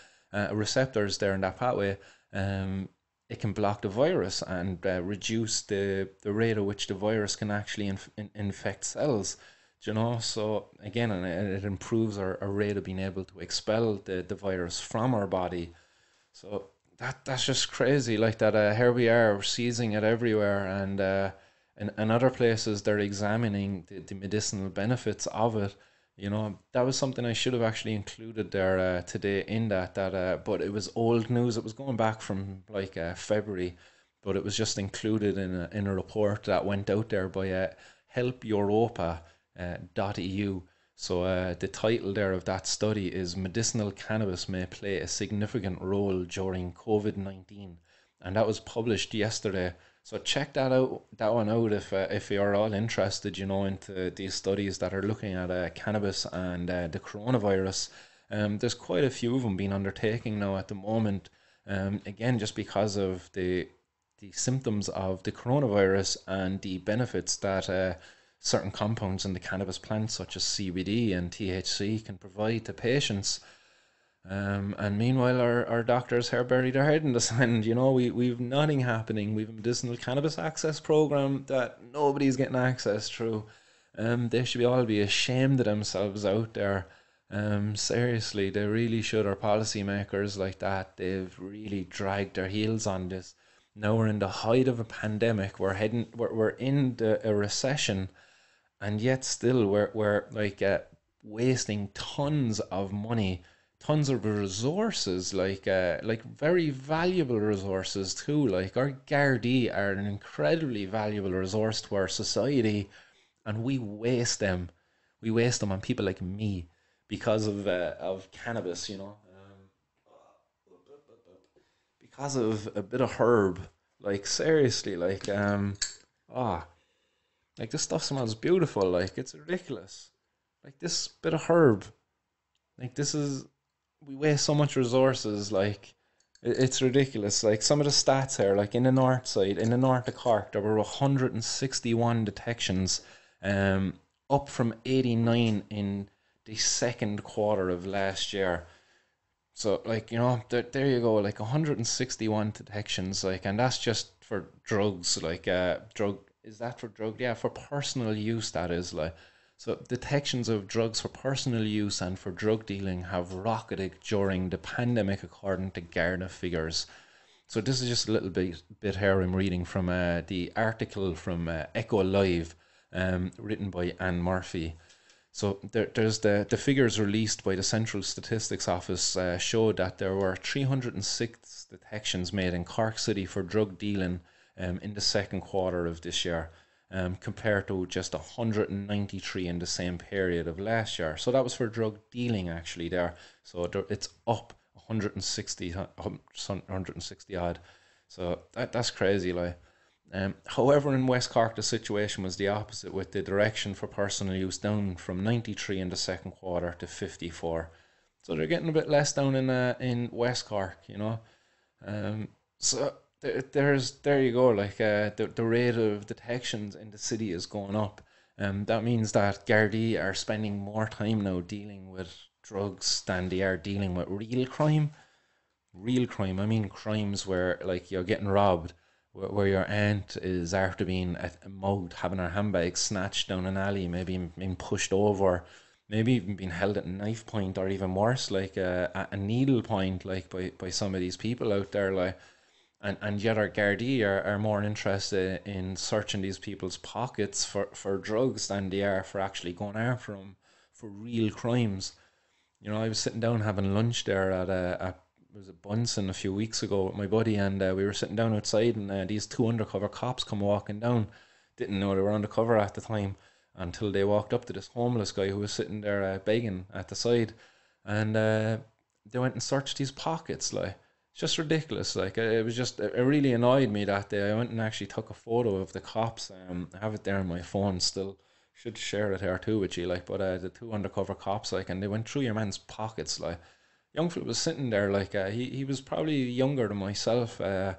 receptors there in that pathway, um, it can block the virus and uh, reduce the the rate at which the virus can actually inf- in, infect cells you know? So again and it improves our, our rate of being able to expel the, the virus from our body. So that that's just crazy like that uh, here we are seizing it everywhere and uh, in, in other places they're examining the, the medicinal benefits of it you know that was something i should have actually included there uh, today in that that uh, but it was old news it was going back from like uh, february but it was just included in a, in a report that went out there by uh, europa uh, .eu. So uh, the title there of that study is medicinal cannabis may play a significant role during COVID nineteen, and that was published yesterday. So check that out, that one out if uh, if you're all interested, you know, into these studies that are looking at uh, cannabis and uh, the coronavirus. Um, there's quite a few of them being undertaken now at the moment. Um, again, just because of the the symptoms of the coronavirus and the benefits that uh, certain compounds in the cannabis plant, such as CBD and THC, can provide to patients. Um, and meanwhile, our, our doctors are buried their head in the sand. You know, we, we've nothing happening. We've a medicinal cannabis access program that nobody's getting access through. Um, they should be all be ashamed of themselves out there. Um, seriously, they really should. Our policymakers like that, they've really dragged their heels on this. Now we're in the height of a pandemic. We're heading, we're, we're in the, a recession, and yet still we're we're like uh, wasting tons of money tons of resources, like uh, like very valuable resources too. Like our Gardaí are an incredibly valuable resource to our society, and we waste them. We waste them on people like me because of uh, of cannabis, you know. Um, because of a bit of herb, like seriously, like um, ah, oh, like this stuff smells beautiful. Like it's ridiculous. Like this bit of herb, like this is we waste so much resources. Like it's ridiculous. Like some of the stats here, like in the north side, in the north of Cork, there were 161 detections, um, up from 89 in the second quarter of last year. So like you know, there, there you go, like 161 detections, like, and that's just for drugs. Like, uh, drug is that for drug? Yeah, for personal use. That is like. So detections of drugs for personal use and for drug dealing have rocketed during the pandemic, according to Garda figures. So this is just a little bit bit here I'm reading from uh, the article from uh, Echo Live, um, written by Anne Murphy. So there, there's the the figures released by the Central Statistics Office uh, showed that there were 306 detections made in Cork City for drug dealing um, in the second quarter of this year um, compared to just 193 in the same period of last year. So that was for drug dealing actually there. So it's up 160, 160 odd. So that, that's crazy, like. Um, however, in West Cork, the situation was the opposite, with the direction for personal use down from 93 in the second quarter to 54. So they're getting a bit less down in uh, in West Cork, you know. Um, so there, there's there you go. Like uh, the the rate of detections in the city is going up. Um, that means that Gardaí are spending more time now dealing with drugs than they are dealing with real crime. Real crime. I mean crimes where like you're getting robbed, where, where your aunt is after being mugged, having her handbag snatched down an alley, maybe being pushed over, maybe even being held at knife point or even worse, like a, uh, a needle point, like by, by some of these people out there, like and and yet our Gardaí are, are more interested in searching these people's pockets for, for drugs than they are for actually going after them for real crimes. You know, I was sitting down having lunch there at a, a was a Bunsen a few weeks ago with my buddy, and uh, we were sitting down outside, and uh, these two undercover cops come walking down. Didn't know they were undercover at the time until they walked up to this homeless guy who was sitting there uh, begging at the side, and uh, they went and searched his pockets like just ridiculous. Like it was just it really annoyed me that day. I went and actually took a photo of the cops. Um, I have it there on my phone still. Should share it here too with you. Like, but uh, the two undercover cops, like, and they went through your man's pockets. Like, Youngfield was sitting there, like, uh, he he was probably younger than myself, uh,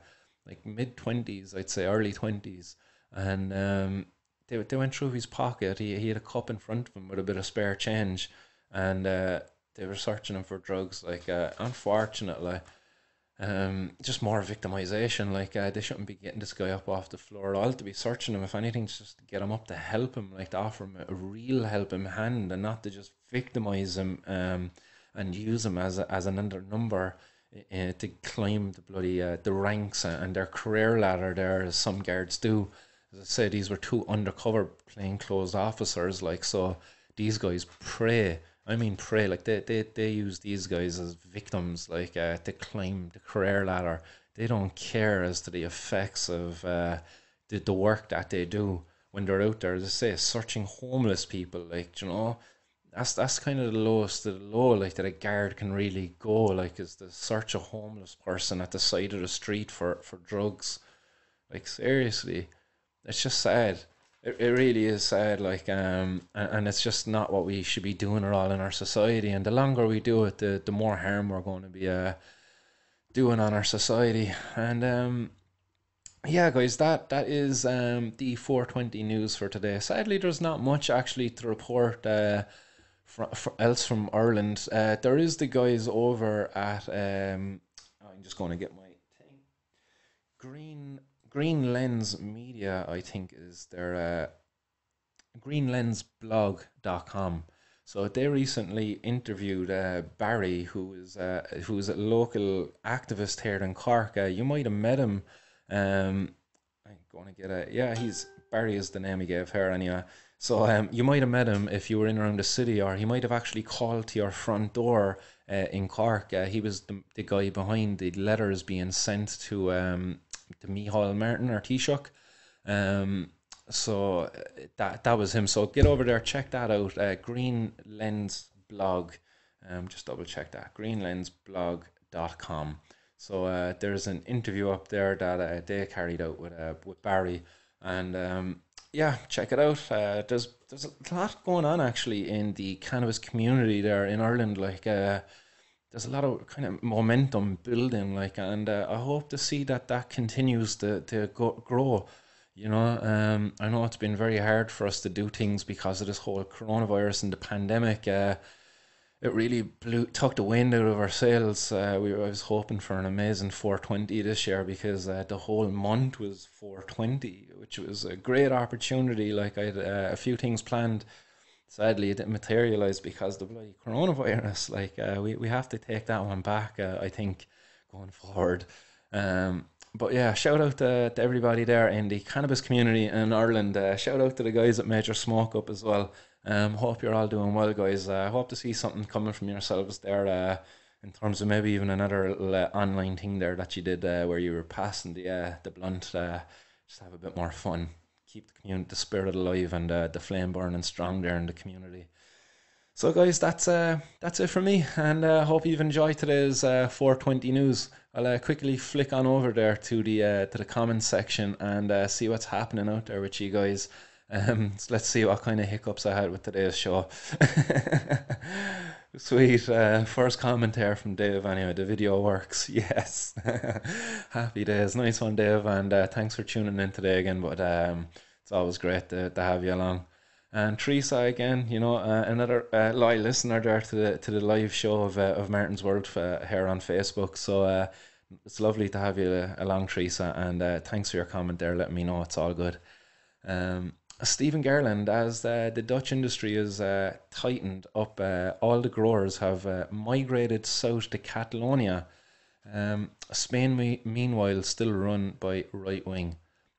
like mid twenties, I'd say early twenties, and um, they they went through his pocket. He he had a cup in front of him with a bit of spare change, and uh, they were searching him for drugs. Like, uh, unfortunately um, just more victimization. Like uh, they shouldn't be getting this guy up off the floor at all. To be searching him, if anything, just to get him up to help him, like to offer him a real helping hand, and not to just victimize him um, and use him as a, as another number uh, to climb the bloody uh, the ranks and their career ladder. There, as some guards do. As I said, these were two undercover plainclothes officers. Like so, these guys prey I mean, prey like they, they, they use these guys as victims, like uh, to climb the career ladder. They don't care as to the effects of uh, the the work that they do when they're out there. I say, searching homeless people, like you know, that's that's kind of the lowest the low, like that a guard can really go, like is to search a homeless person at the side of the street for for drugs. Like seriously, it's just sad. It, it really is sad, like, um, and, and it's just not what we should be doing at all in our society. And the longer we do it, the, the more harm we're going to be uh, doing on our society. And um, yeah, guys, that that is um, the 420 news for today. Sadly, there's not much actually to report uh, fr- fr- else from Ireland. Uh, there is the guys over at. Um, I'm just going to get my thing. Green Green Lens Media, I think, is their uh, greenlensblog.com. So they recently interviewed uh, Barry, who is uh, who is a local activist here in Cork. Uh, you might have met him. Um, I'm going to get a yeah. He's Barry is the name he gave her anyway. So um, you might have met him if you were in around the city, or he might have actually called to your front door uh, in Cork. Uh, he was the, the guy behind the letters being sent to um, to Micheál Martin or Taoiseach. Um, so uh, that that was him. So get over there, check that out. Uh, Green Lens blog. Um, just double check that. Greenlensblog.com. So uh, there's an interview up there that uh, they carried out with uh, with Barry, and um, yeah, check it out. Uh, there's there's a lot going on actually in the cannabis community there in Ireland. Like uh, there's a lot of kind of momentum building. Like, and uh, I hope to see that that continues to to go, grow. You know, um, I know it's been very hard for us to do things because of this whole coronavirus and the pandemic. Uh, it really blew took the wind out of our sails. Uh, we I was hoping for an amazing 420 this year because uh, the whole month was 420, which was a great opportunity. Like I had uh, a few things planned. Sadly, it didn't materialize because the bloody coronavirus. Like uh, we we have to take that one back. Uh, I think going forward. Um, but yeah, shout out to, to everybody there in the cannabis community in Ireland. Uh, shout out to the guys at Major Smoke Up as well. Um, hope you're all doing well, guys. I uh, hope to see something coming from yourselves there. Uh, in terms of maybe even another little, uh, online thing there that you did uh, where you were passing the uh, the blunt. Uh, just have a bit more fun, keep the community, the spirit alive, and uh, the flame burning strong there in the community. So, guys, that's uh, that's it for me, and uh, hope you've enjoyed today's uh, 420 news. I'll uh, quickly flick on over there to the uh, to the comments section and uh, see what's happening out there with you guys. Um, so let's see what kind of hiccups I had with today's show. Sweet. Uh, first comment here from Dave. Anyway, the video works. Yes. Happy days. Nice one, Dave. And uh, thanks for tuning in today again. But um, it's always great to, to have you along. And Teresa again, you know, uh, another uh, loyal listener there to the to the live show of uh, of Martin's World uh, here on Facebook. So uh, it's lovely to have you uh, along, Teresa. And thanks for your comment there. Letting me know it's all good. Um, Stephen Garland, as uh, the Dutch industry is uh, tightened up, uh, all the growers have uh, migrated south to Catalonia. Um, Spain, me- meanwhile, still run by right wing.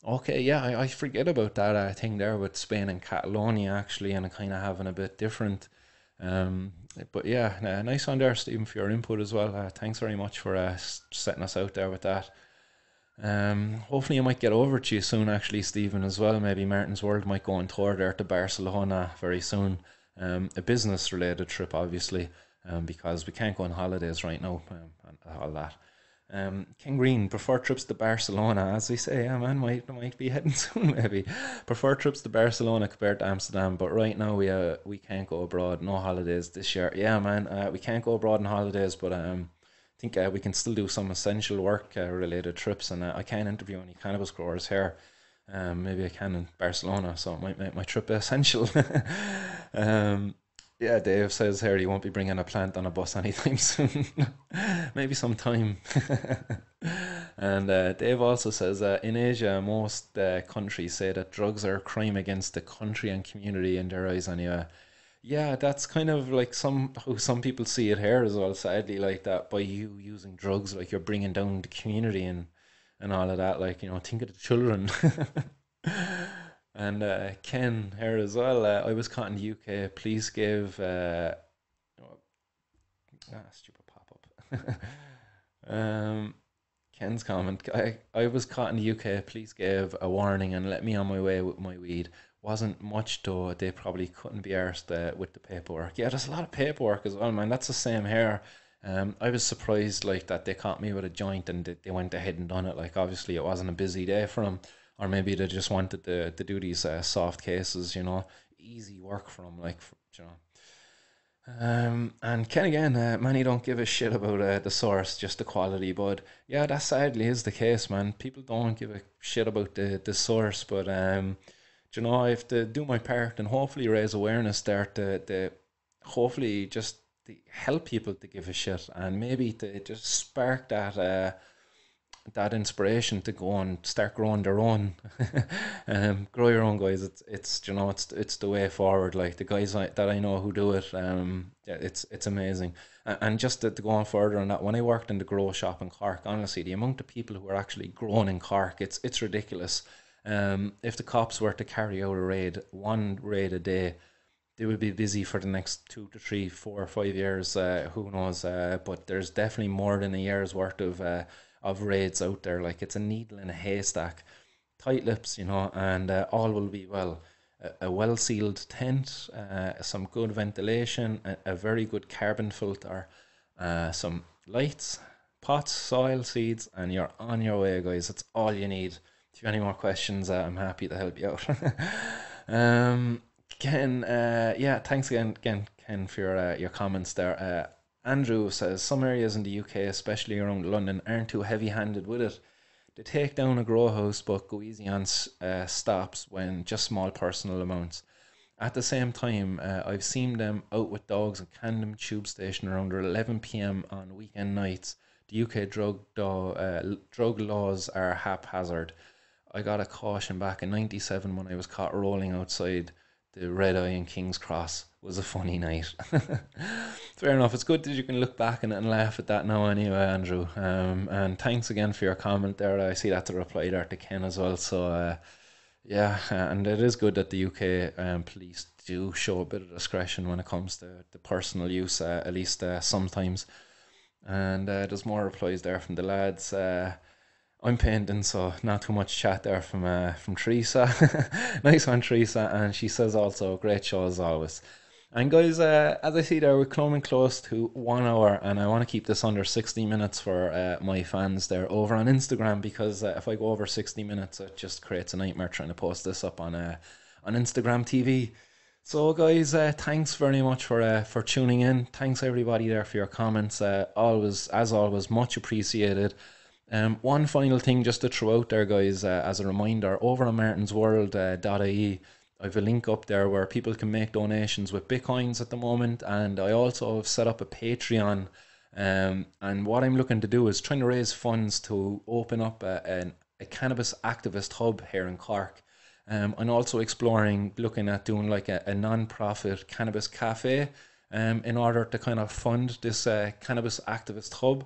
Okay, yeah, I, I forget about that uh, thing there with Spain and Catalonia actually, and kind of having a bit different. Um, but yeah, nice one there, Stephen, for your input as well. Uh, thanks very much for setting us out there with that. Um, hopefully, I might get over to you soon, actually, Stephen, as well. Maybe Martin's World might go on tour there to Barcelona very soon. Um, a business related trip, obviously, um, because we can't go on holidays right now um, and all that. Um, King Green, prefer trips to Barcelona, as we say, yeah, man, might might be heading soon, maybe. Prefer trips to Barcelona compared to Amsterdam, but right now we uh, we can't go abroad, no holidays this year. Yeah, man, uh, we can't go abroad on holidays, but um, think uh, we can still do some essential work uh, related trips, and uh, I can't interview any cannabis growers here. Um, maybe I can in Barcelona, so it might make my trip essential. um, yeah, Dave says here he won't be bringing a plant on a bus anytime soon. maybe sometime. and uh, Dave also says uh, in Asia, most uh, countries say that drugs are a crime against the country and community in their eyes. Anyway, yeah, that's kind of like some how some people see it here as well. Sadly, like that by you using drugs, like you're bringing down the community and and all of that. Like you know, think of the children. and uh, Ken here as well. Uh, I was caught in the UK. Please give. Uh, ah, stupid pop up. um, Ken's comment. I, I was caught in the UK. Please give a warning and let me on my way with my weed. Wasn't much though. They probably couldn't be arsed uh, with the paperwork. Yeah, there's a lot of paperwork as well, man. That's the same here. Um, I was surprised like that they caught me with a joint and they, they went ahead and done it. Like obviously it wasn't a busy day for them, or maybe they just wanted to, to do these uh, soft cases. You know, easy work for them. Like for, you know. Um, and Ken again, uh, many don't give a shit about uh, the source, just the quality. But yeah, that sadly is the case, man. People don't give a shit about the, the source. But um, you know, I have to do my part and hopefully raise awareness there to, to hopefully just to help people to give a shit and maybe to just spark that uh, that inspiration to go and start growing their own, um, grow your own guys. It's it's you know it's it's the way forward. Like the guys I, that I know who do it, um, yeah, it's it's amazing. And, and just to, to go on further on that, when I worked in the grow shop in Cork, honestly, the amount of people who are actually growing in Cork, it's it's ridiculous. Um, if the cops were to carry out a raid, one raid a day, they would be busy for the next two to three, four, or five years. Uh, who knows? Uh, but there's definitely more than a year's worth of uh, of raids out there. Like it's a needle in a haystack, tight lips, you know, and uh, all will be well. A, a well sealed tent, uh, some good ventilation, a, a, very good carbon filter, uh, some lights, pots, soil, seeds, and you're on your way, guys. That's all you need. If you have any more questions, uh, I'm happy to help you out. um, Ken, uh, yeah, thanks again, again, Ken, for your, uh, your comments there. Andrew says some areas in the UK, especially around London, aren't too heavy handed with it. They take down a grow house but go easy on uh, stops when just small personal amounts. At the same time, uh, I've seen them out with dogs in Camden Tube Station around 11 pm on weekend nights. The UK drug, do- uh, drug laws are haphazard. I got a caution back in 97 when I was caught rolling outside the Red Eye in King's Cross was a funny night. Fair enough. It's good that you can look back and, and laugh at that now, anyway, Andrew. Um, and thanks again for your comment there. I see that's a reply there to Ken as well. So, uh, yeah, and it is good that the UK um, police do show a bit of discretion when it comes to the personal use, uh, at least uh, sometimes. And uh, there's more replies there from the lads. I'm painting, so not too much chat there from uh, from Teresa. nice one, Teresa, and she says also great show as always. And guys, uh, as I see there, we're coming close to one hour, and I want to keep this under 60 minutes for uh, my fans there over on Instagram because uh, if I go over 60 minutes, it just creates a nightmare trying to post this up on uh, on Instagram TV. So, guys, uh, thanks very much for uh, for tuning in. Thanks everybody there for your comments. Uh, always, as always, much appreciated. Um, one final thing just to throw out there, guys, uh, as a reminder, over on martinsworld.ie, I have a link up there where people can make donations with bitcoins at the moment, and I also have set up a Patreon. Um, and what I'm looking to do is trying to raise funds to open up a, a, a cannabis activist hub here in Cork. Um, and also exploring looking at doing like a, a non-profit cannabis cafe um, in order to kind of fund this uh, cannabis activist hub.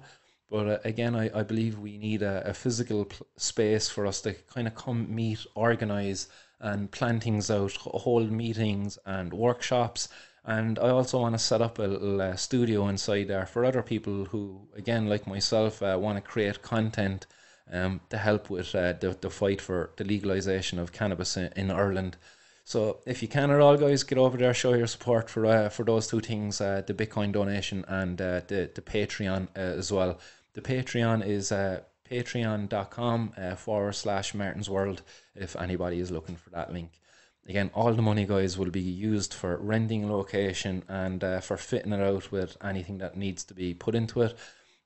But uh, again, I, I believe we need a, a physical pl- space for us to kind of come meet, organize, and plan things out, hold meetings and workshops. And I also want to set up a little uh, studio inside there for other people who, again, like myself, uh, want to create content um, to help with uh, the, the fight for the legalization of cannabis in, in Ireland. So if you can at all, guys, get over there, show your support for uh, for those two things: uh, the Bitcoin donation and uh, the the Patreon uh, as well. The Patreon is uh, patreon.com uh, forward slash Martin's World. If anybody is looking for that link. Again, all the money, guys, will be used for renting location and uh, for fitting it out with anything that needs to be put into it.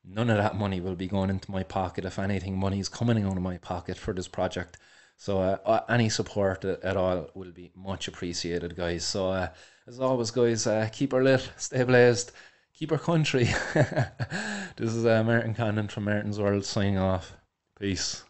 None of that money will be going into my pocket. If anything, money is coming out of my pocket for this project. So uh, uh, any support at all will be much appreciated, guys. So uh, as always, guys, uh, keep her lit, stay blazed, keep our country. this is uh, Martin Cannon from Martin's World signing off. Peace.